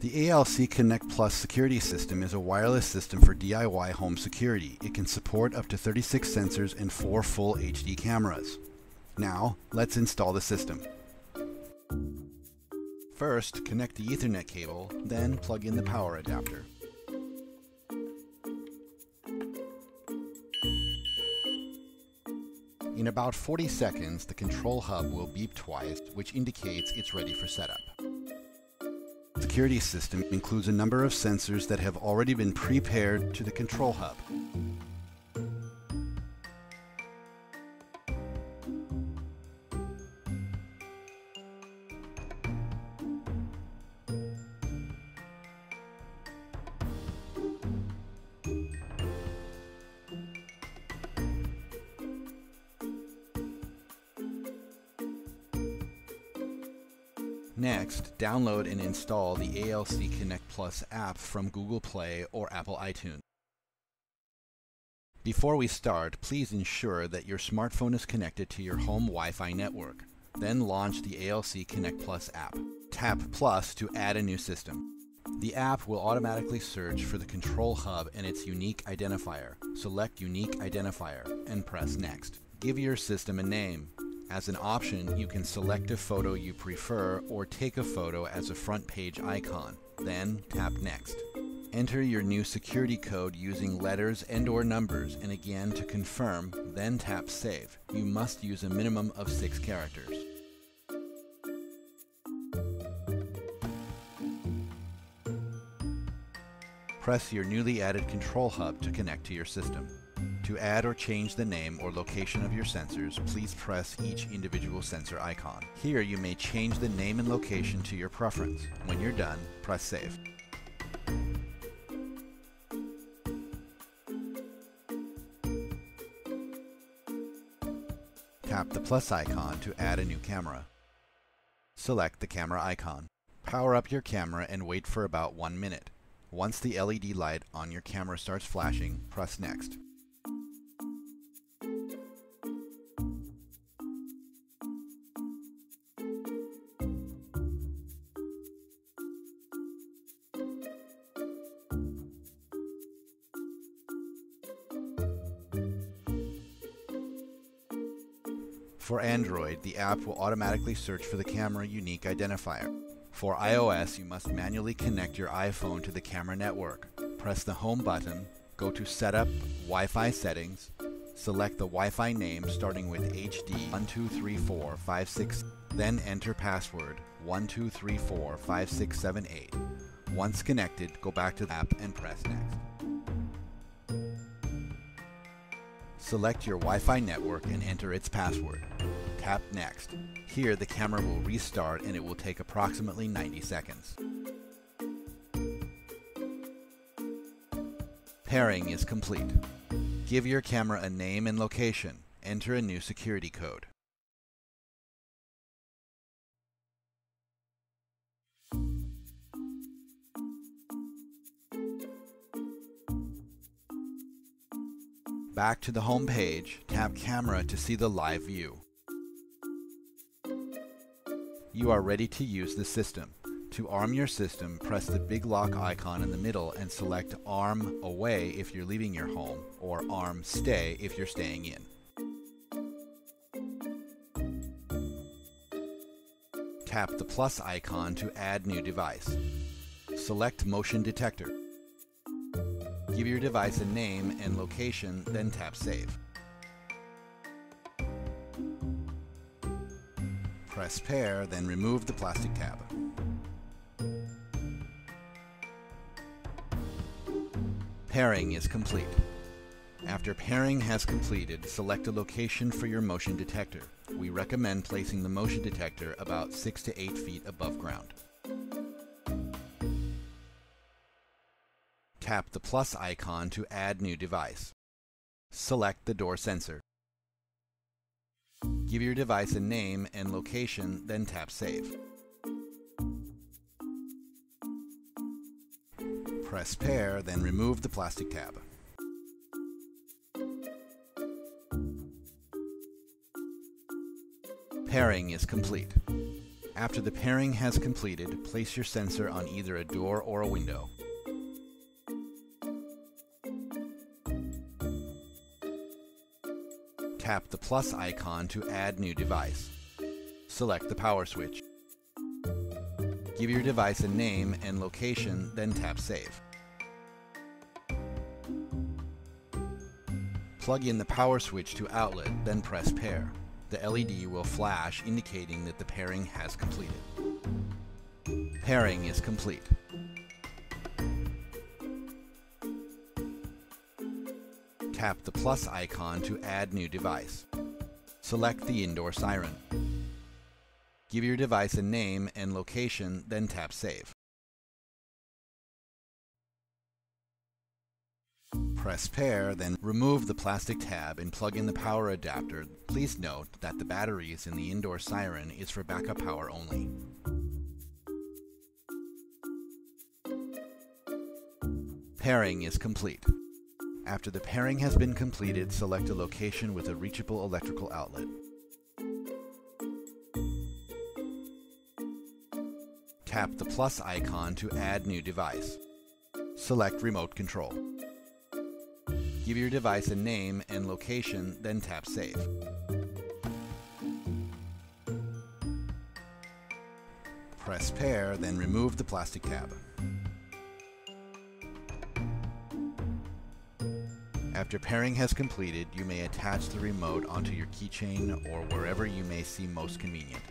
The ALC Connect Plus security system is a wireless system for DIY home security. It can support up to 36 sensors and 4 full HD cameras. Now, let's install the system. First, connect the Ethernet cable, then plug in the power adapter. In about 40 seconds, the control hub will beep twice, which indicates it's ready for setup. Security system includes a number of sensors that have already been prepared to the control hub. Next, download and install the ALC Connect Plus app from Google Play or Apple iTunes. Before we start, please ensure that your smartphone is connected to your home Wi-Fi network. Then launch the ALC Connect Plus app. Tap Plus to add a new system. The app will automatically search for the control hub and its unique identifier. Select Unique Identifier and press Next. Give your system a name. As an option, you can select a photo you prefer or take a photo as a front page icon. Then tap Next. Enter your new security code using letters and or numbers and again to confirm, then tap Save. You must use a minimum of 6 characters. Press your newly added control hub to connect to your system. To add or change the name or location of your sensors, please press each individual sensor icon. Here you may change the name and location to your preference. When you're done, press Save. Tap the plus icon to add a new camera. Select the camera icon. Power up your camera and wait for about one minute. Once the LED light on your camera starts flashing, press Next. For Android, the app will automatically search for the camera unique identifier. For iOS, you must manually connect your iPhone to the camera network. Press the Home button, go to Setup, Wi-Fi Settings, select the Wi-Fi name starting with HD123456, then enter password 12345678. Once connected, go back to the app and press Next. Select your Wi-Fi network and enter its password. Tap Next. Here the camera will restart and it will take approximately 90 seconds. Pairing is complete. Give your camera a name and location. Enter a new security code. Back to the home page, tap Camera to see the live view. You are ready to use the system. To arm your system, press the big lock icon in the middle and select Arm Away if you're leaving your home, or Arm Stay if you're staying in. Tap the plus icon to add new device. Select Motion Detector. Give your device a name and location, then tap Save. Press Pair, then remove the plastic tab. Pairing is complete. After pairing has completed, select a location for your motion detector. We recommend placing the motion detector about 6 to 8 feet above ground. Tap the plus icon to add new device. Select the door sensor. Give your device a name and location, then tap Save. Press Pair, then remove the plastic tab. Pairing is complete. After the pairing has completed, place your sensor on either a door or a window. Tap the plus icon to add new device. Select the power switch. Give your device a name and location, then tap Save. Plug in the power switch to outlet, then press pair. The LED will flash indicating that the pairing has completed. Pairing is complete. Tap the plus icon to add new device. Select the indoor siren. Give your device a name and location, then tap Save. Press pair, then remove the plastic tab and plug in the power adapter. Please note that the batteries in the indoor siren is for backup power only. Pairing is complete. After the pairing has been completed, select a location with a reachable electrical outlet. Tap the plus icon to add new device. Select remote control. Give your device a name and location, then tap Save. Press pair, then remove the plastic tab. After pairing has completed, you may attach the remote onto your keychain or wherever you may see most convenient.